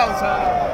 倒车 합.